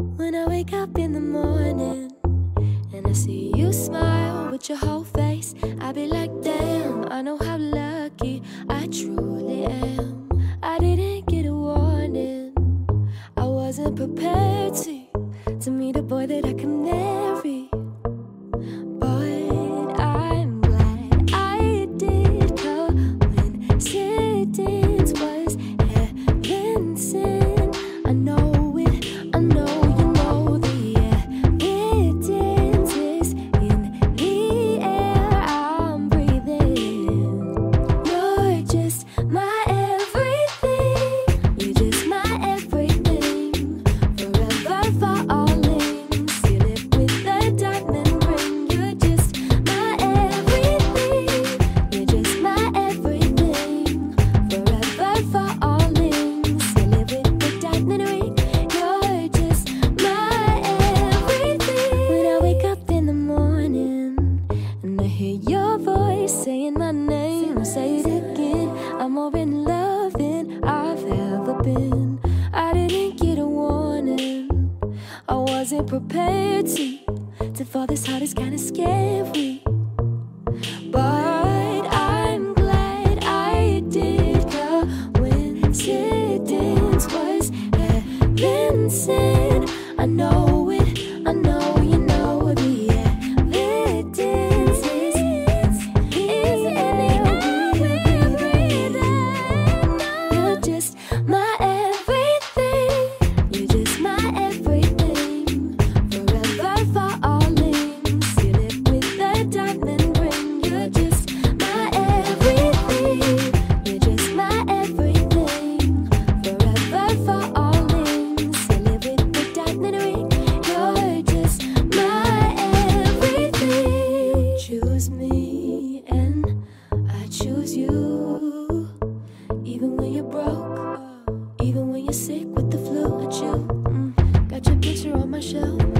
When I wake up in the morning and I see you smile with your whole face, I be like, damn, I know how lucky I truly am. I didn't get a warning, I wasn't prepared to to meet a boy that I could marry. say it again. I'm more in love than I've ever been. I didn't get a warning. I wasn't prepared to. To fall this hard is kinda scary. But I'm glad I did. Coincidence was. loves you. Even when you're broke, even when you're sick with the flu at you. Mm. Got your picture on my shelf.